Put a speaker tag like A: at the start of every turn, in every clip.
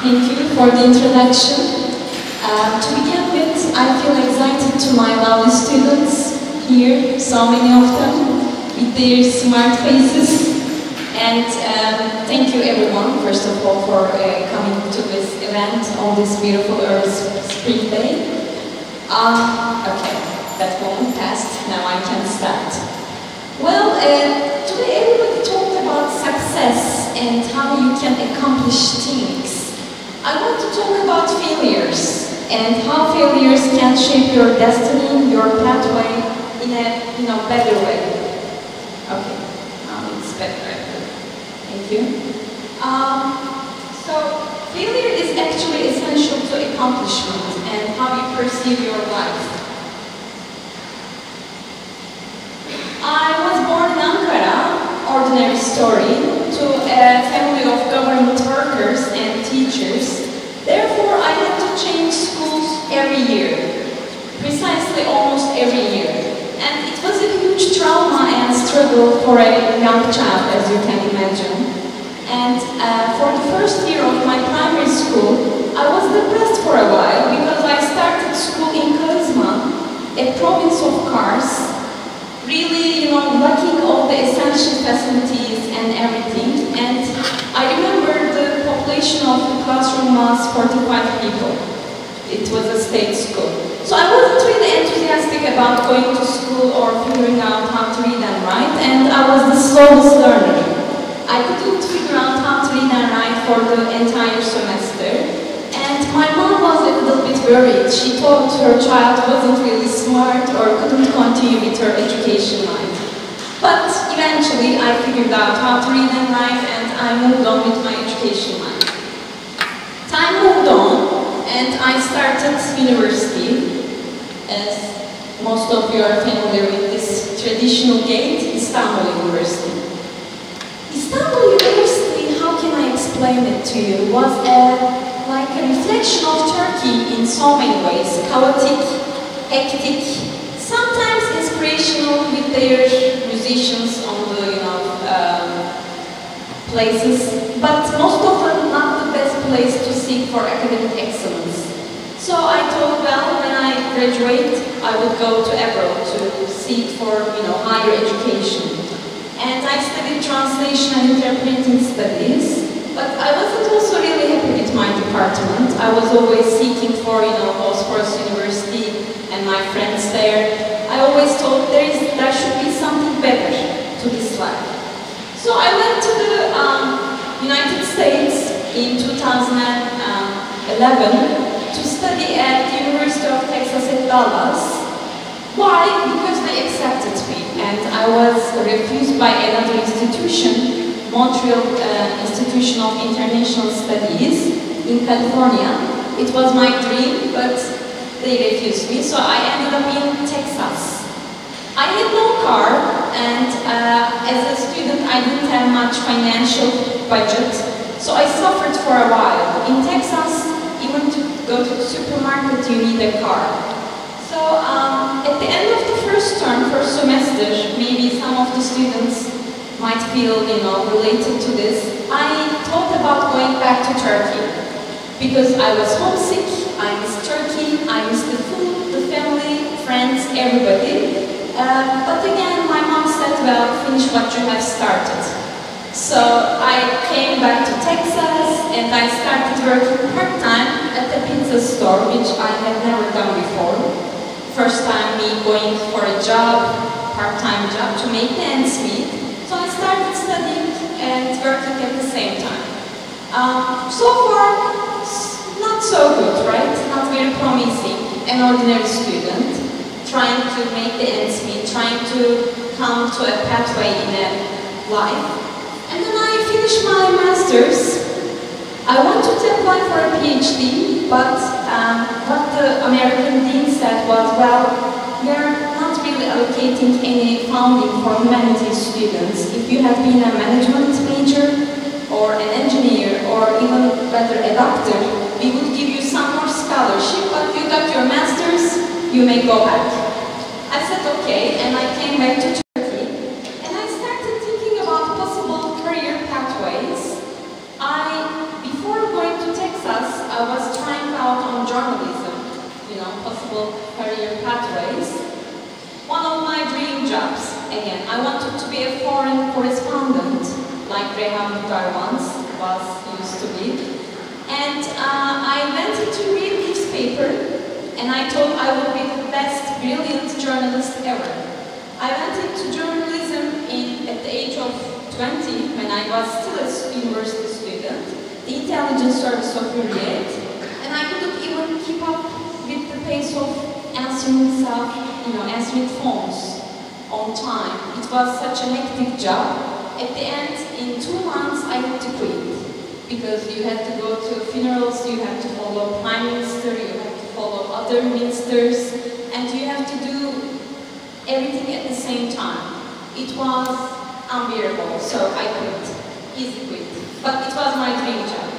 A: Thank you for the introduction. Uh, to begin with, I feel excited to my lovely students here, so many of them, with their smart faces. And um, thank you everyone, first of all, for uh, coming to this event on this beautiful early spring day. Uh, okay, that moment passed, now I can start. Well, uh, today everybody talked about success and how you can accomplish things. I want to talk about failures and how failures can shape your destiny, your pathway in a you know better way. Okay, now it's better. Thank you. Um, so failure is actually essential to accomplishment and how you perceive your life. I was born in Ankara, ordinary story, to a almost every year. And it was a huge trauma and struggle for a young child, as you can imagine. And uh, for the first year of my primary school, I was depressed for a while because I started school in Kağızman, a province of Kars, really, you know, lacking all the essential facilities and everything. And I remember the population of the classroom was 45 people. It was a state school. So I wasn't really enthusiastic about going to school or figuring out how to read and write, and I was the slowest learner. I couldn't figure out how to read and write for the entire semester. And my mom was a little bit worried. She thought her child wasn't really smart or couldn't continue with her education life. But eventually I figured out how to read and write and I moved on with my education life. Time moved on and I started university. As most of you are familiar with this traditional gate, Istanbul University. Istanbul University, how can I explain it to you, was a like a reflection of Turkey in so many ways. Chaotic, hectic, sometimes inspirational with their musicians on the, you know, um, places, but most often not the best place to seek for academic excellence. So I thought, well, graduate, I would go to abroad to seek for, you know, higher education. And I studied translation and interpreting studies, but I wasn't also really happy with my department. I was always seeking for, you know, Bosphorus University and my friends there. I always thought there, is, there should be something better to this life. So I went to the um, United States in 2011 to study at the University of Texas at Dallas. Why? Because they accepted me and I was refused by another institution, Monterey uh, Institution of International Studies in California. It was my dream, but they refused me, so I ended up in Texas. I had no car, and uh, as a student, I didn't have much financial budget, so I suffered for a while. In Texas, even to go to the supermarket, you need a car. Um, at the end of the first term, first semester, maybe some of the students might feel, you know, related to this. I thought about going back to Turkey because I was homesick, I missed Turkey, I missed the food, the family, friends, everybody. Uh, but again, my mom said, well, finish what you have started. So I came back to Texas and I started working part-time at a pizza store, which I had never done before. First time me going for a job, part-time job to make ends meet. So I started studying and working at the same time. Um, so far, not so good, right? Not very promising. An ordinary student, trying to make the ends meet, trying to come to a pathway in a life. And then I finished my master's. I wanted to apply for a PhD, but um, what the American dean said was, well, we are not really allocating any funding for humanities students. If you have been a management major, or an engineer, or even better, a doctor, we would give you some more scholarship, but you got your master's, you may go back. I said okay, and I came back to Turkey, and I started thinking about possible career pathways. I, before going to Texas, possible career pathways. One of my dream jobs, again, I wanted to be a foreign correspondent, like Rehan Mukhtar once was used to be. And uh, I went into real newspaper, and I thought I would be the best, brilliant journalist ever. I went into journalism in, at the age of 20, when I was still a university student, the intelligence service of Hürriyet, and I couldn't even keep up with the pace of answering stuff, you know, answering phones time. It was such a hectic job. At the end, in two months, I had to quit because you had to go to funerals, you had to follow prime minister, you had to follow other ministers, and you have to do everything at the same time. It was unbearable, so I quit. Easy quit. But it was my dream job.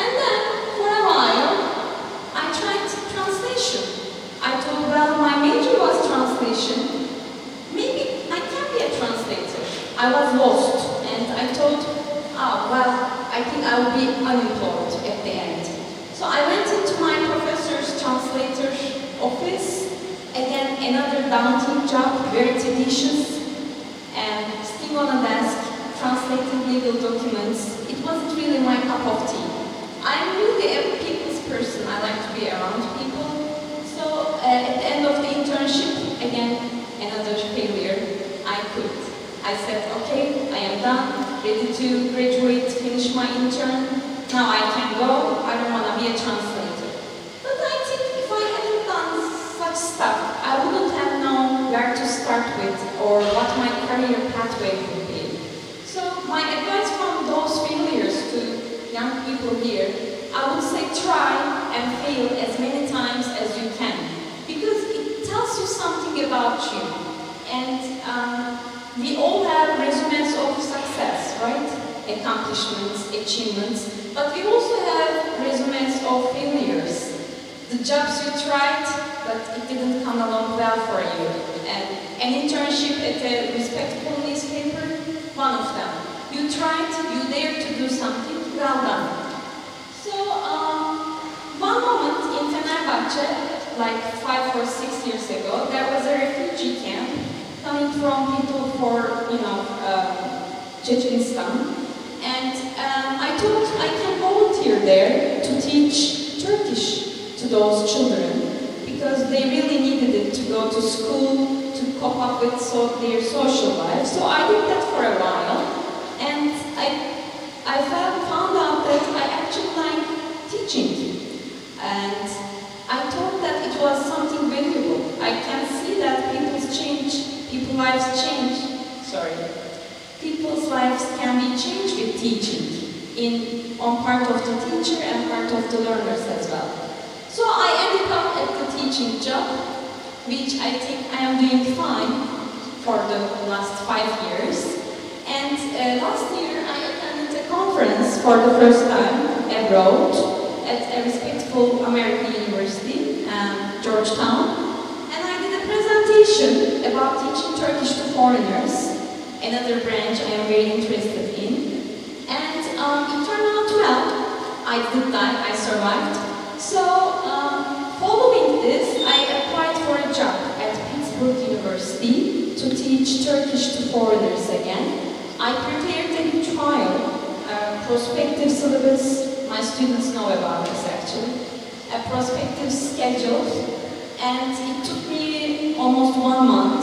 A: And then, for a while, I tried translation. I thought, well, my major was translation. Maybe I can be a translator. I was lost, and I thought, oh, well, I think I will be unemployed at the end. So I went into my professor's translator office. Again, another daunting job, very tedious, and sitting on a desk, translating legal documents. It wasn't really my cup of tea. I'm really a people's person. I like to be around people. So uh, at the end of the internship, again, another failure, I quit. I said, okay, I am done, ready to graduate, finish my intern. Now I can go. I don't want to be a translator. But I think if I hadn't done such stuff, I wouldn't have known where to start with or what my career pathway would be. So my advice from those failures to young people here, I would say try and fail as many times as you can because it tells you something about you. And um, we all have resumes success, right? Accomplishments, achievements, but we also have resumes of failures. The jobs you tried, but it didn't come along well for you. And an internship at a respectable newspaper, one of them. You tried, you dared to do something, well done. So, um, one moment in Fenerbahce, like five or six years ago, there was a refugee camp coming from people for, you know, uh, Chechenistan. And um, I thought I can volunteer there to teach Turkish to those children because they really needed it to go to school, to cope up with so, their social life. So I did that for a while. And I, I found, out that I actually like teaching. And I thought that it was something valuable. I can see that people's change, people's lives change. Sorry. People's lives can be changed with teaching in on part of the teacher and part of the learners as well. So I ended up at the teaching job, which I think I am doing fine for the last five years. And uh, last year I attended a conference for the first time abroad at a respectable American university, um, Georgetown. And I did a presentation about teaching Turkish to foreigners, another branch I am very interested in. And um, it turned out well. I did die, I survived. So, um, following this, I applied for a job at Pittsburgh University to teach Turkish to foreigners again. I prepared a trial, a prospective syllabus, my students know about this actually, a prospective schedule, and it took me almost one month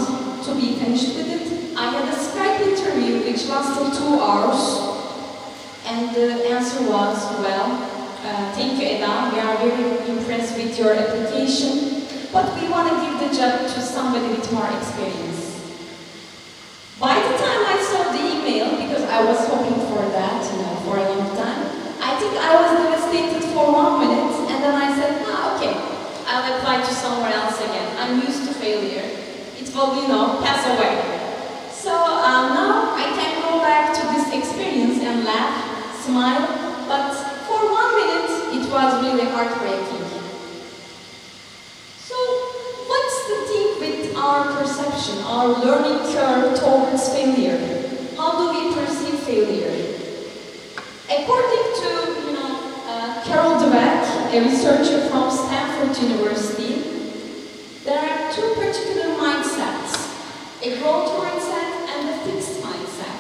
A: it. I had a Skype interview which lasted two hours, and the answer was, well, uh, thank you, Eda. We are very impressed with your application, but we want to give the job to somebody with more experience. By the time I saw the email, because I was hoping for that, you know, for a long time, I think I was devastated for one minute, and then I said, ah, okay, I'll apply to somewhere else again. I'm used to failure. Know, pass away. So um, now I can go back to this experience and laugh, smile, but for one minute it was really heartbreaking. So what's the thing with our perception, our learning curve towards failure? How do we perceive failure? According to you know uh, Carol Dweck, a researcher from Stanford University, growth mindset and a fixed mindset.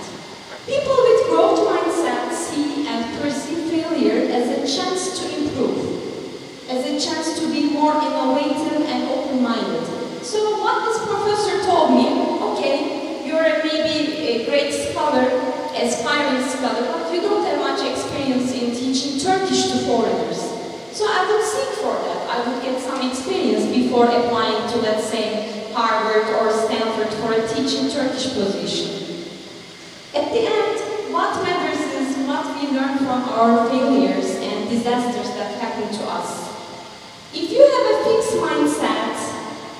A: People with growth mindset see and perceive failure as a chance to improve, as a chance to be more innovative and open-minded. So what this professor told me, okay, you're maybe a great scholar, aspiring scholar, but you don't have much experience in teaching Turkish to foreigners. So I would seek for that. I would get some experience before applying to, let's say, Harvard or Stanford for a teaching Turkish position. At the end, what matters is what we learn from our failures and disasters that happen to us. If you have a fixed mindset,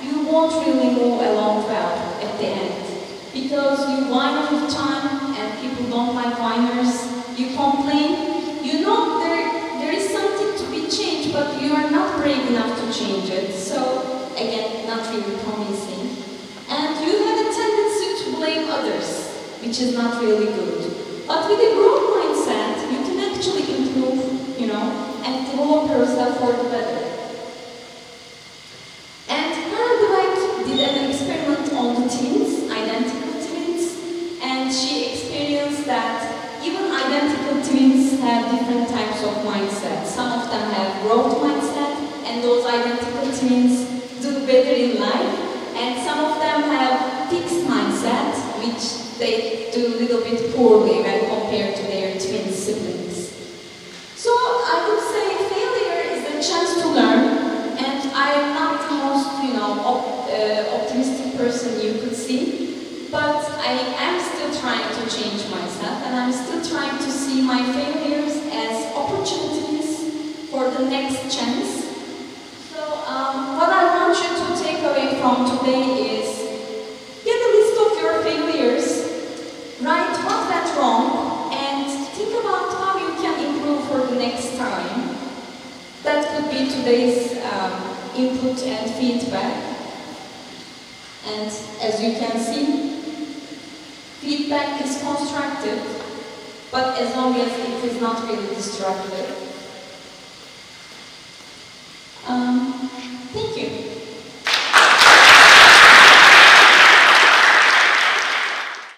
A: you won't really move along well at the end. Because you whine all the time and people don't like whiners, you complain, you know there there is something to be changed but you are not brave enough to change it. So, again, not really promising. And you have a tendency to blame others, which is not really good. But with a growth mindset, you can actually improve, you know, and develop yourself for the better. And Dweck did an experiment on the twins, identical twins, and she experienced that even identical twins have different types of mindset. Some of them have growth mindset, and those identical twins do better in life. And some of them have fixed mindset, which they do a little bit poorly when compared to their twin siblings. So I would say failure is a chance to learn, and I am not the most, you know, op uh, optimistic person you could see, but I am still trying to change myself, and I'm still trying to see my failures as opportunities for the next chance. So um, what I want you to take away from today is get a list of your failures, write what went wrong, and think about how you can improve for the next time. That could be today's um, input and feedback. And as you can see, feedback is constructive but as long as it is not really destructive.